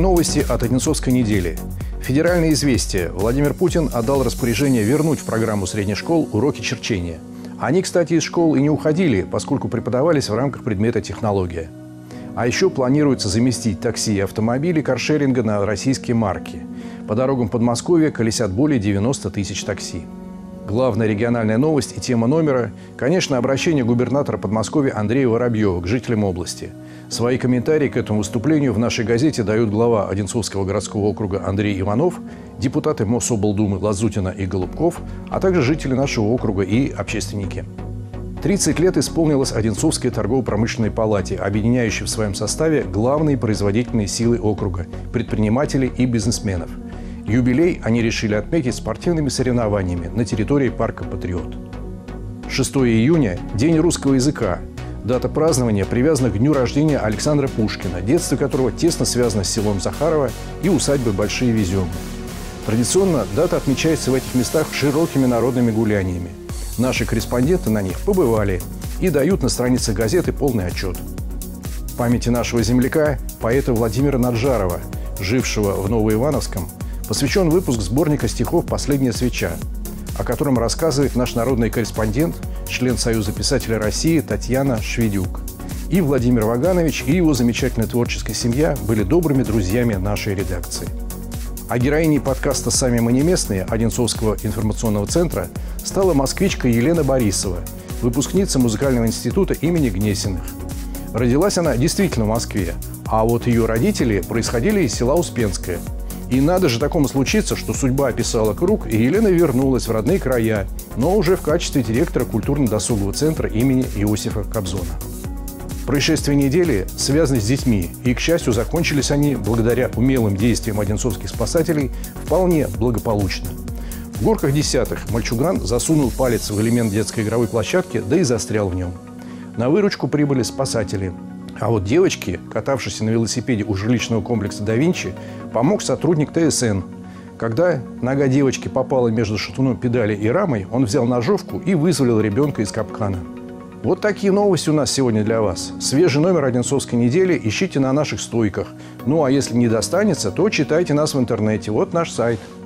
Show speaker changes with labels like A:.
A: Новости от Одинцовской недели. Федеральное известие. Владимир Путин отдал распоряжение вернуть в программу средних школ уроки черчения. Они, кстати, из школ и не уходили, поскольку преподавались в рамках предмета технология. А еще планируется заместить такси и автомобили каршеринга на российские марки. По дорогам Подмосковья колесят более 90 тысяч такси. Главная региональная новость и тема номера – конечно, обращение губернатора Подмосковья Андрея Воробьева к жителям области. Свои комментарии к этому выступлению в нашей газете дают глава Одинцовского городского округа Андрей Иванов, депутаты Мособлдумы Лазутина и Голубков, а также жители нашего округа и общественники. 30 лет исполнилось Одинцовской торгово-промышленной палате, объединяющей в своем составе главные производительные силы округа – предпринимателей и бизнесменов – Юбилей они решили отметить спортивными соревнованиями на территории парка «Патриот». 6 июня – День русского языка. Дата празднования привязана к дню рождения Александра Пушкина, детство которого тесно связано с селом Захарова и усадьбой Большие Веземы. Традиционно дата отмечается в этих местах широкими народными гуляниями. Наши корреспонденты на них побывали и дают на странице газеты полный отчет. В памяти нашего земляка, поэта Владимира Наджарова, жившего в Новоивановском, посвящен выпуск сборника стихов «Последняя свеча», о котором рассказывает наш народный корреспондент, член Союза писателей России Татьяна Шведюк. И Владимир Ваганович, и его замечательная творческая семья были добрыми друзьями нашей редакции. А героиней подкаста «Сами мы не местные» Одинцовского информационного центра стала москвичка Елена Борисова, выпускница музыкального института имени Гнесиных. Родилась она действительно в Москве, а вот ее родители происходили из села Успенское – и надо же такому случиться, что судьба описала круг, и Елена вернулась в родные края, но уже в качестве директора культурно-досугового центра имени Иосифа Кобзона. Происшествия недели связаны с детьми, и, к счастью, закончились они благодаря умелым действиям одинцовских спасателей вполне благополучно. В горках десятых мальчуган засунул палец в элемент детской игровой площадки, да и застрял в нем. На выручку прибыли спасатели – а вот девочке, катавшейся на велосипеде у жилищного комплекса «Да Винчи», помог сотрудник ТСН. Когда нога девочки попала между шатуном педали и рамой, он взял ножовку и вызволил ребенка из капкана. Вот такие новости у нас сегодня для вас. Свежий номер Одинцовской недели ищите на наших стойках. Ну а если не достанется, то читайте нас в интернете. Вот наш сайт –